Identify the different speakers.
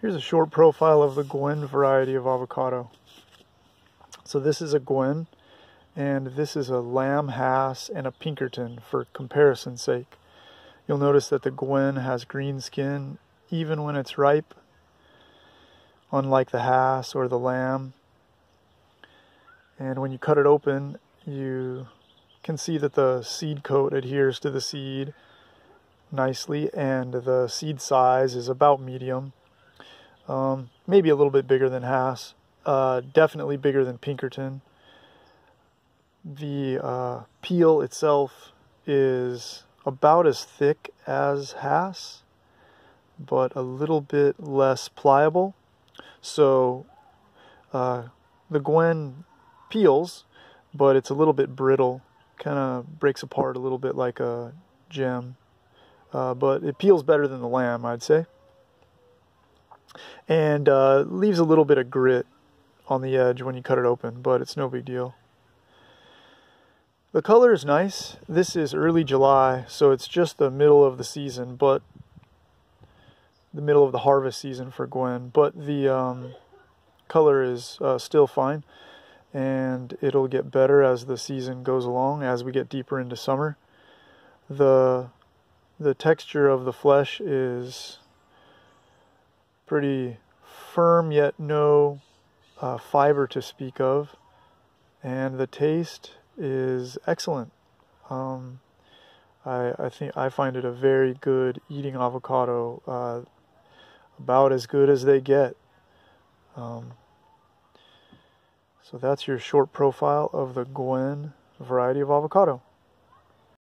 Speaker 1: Here's a short profile of the Gwen variety of avocado. So this is a Gwen, and this is a Lamb Hass and a Pinkerton for comparison's sake. You'll notice that the Gwen has green skin even when it's ripe, unlike the Hass or the Lamb. And when you cut it open, you can see that the seed coat adheres to the seed nicely, and the seed size is about medium. Um, maybe a little bit bigger than Hass. Uh, definitely bigger than Pinkerton. The uh, peel itself is about as thick as Hass, but a little bit less pliable. So uh, the Gwen peels, but it's a little bit brittle. Kind of breaks apart a little bit like a GEM. Uh, but it peels better than the Lamb, I'd say and uh, leaves a little bit of grit on the edge when you cut it open, but it's no big deal. The color is nice. This is early July, so it's just the middle of the season, but the middle of the harvest season for Gwen. But the um, color is uh, still fine, and it'll get better as the season goes along, as we get deeper into summer. The the texture of the flesh is pretty firm yet no uh, fiber to speak of, and the taste is excellent. Um, I, I, think I find it a very good eating avocado, uh, about as good as they get. Um, so that's your short profile of the Gwen variety of avocado.